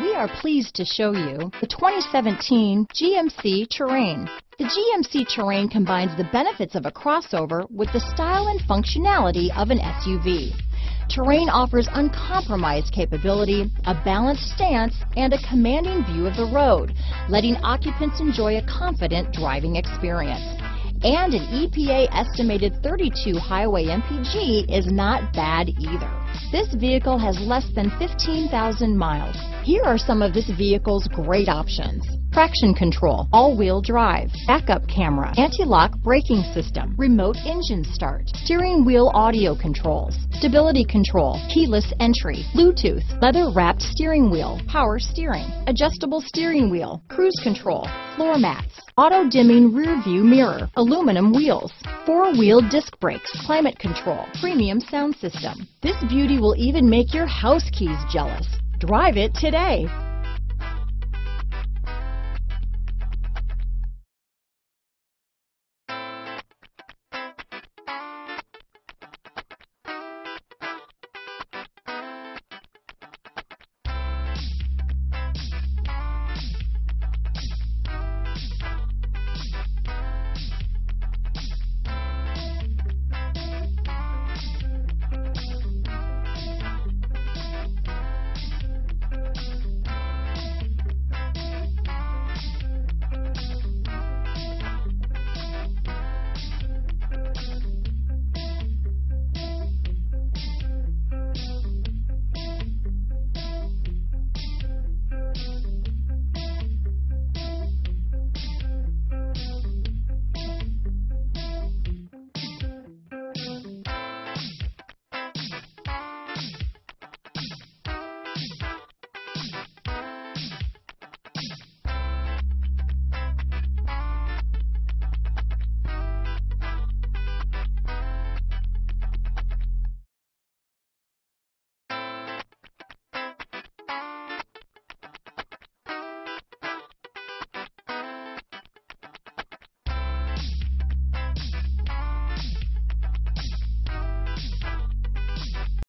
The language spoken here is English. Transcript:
We are pleased to show you the 2017 GMC Terrain. The GMC Terrain combines the benefits of a crossover with the style and functionality of an SUV. Terrain offers uncompromised capability, a balanced stance, and a commanding view of the road, letting occupants enjoy a confident driving experience. And an EPA estimated 32 highway MPG is not bad either. This vehicle has less than 15,000 miles. Here are some of this vehicle's great options. Traction control, all-wheel drive, backup camera, anti-lock braking system, remote engine start, steering wheel audio controls, stability control, keyless entry, Bluetooth, leather-wrapped steering wheel, power steering, adjustable steering wheel, cruise control, floor mats, auto-dimming rear view mirror, aluminum wheels, four-wheel disc brakes, climate control, premium sound system. This beauty will even make your house keys jealous. Drive it today.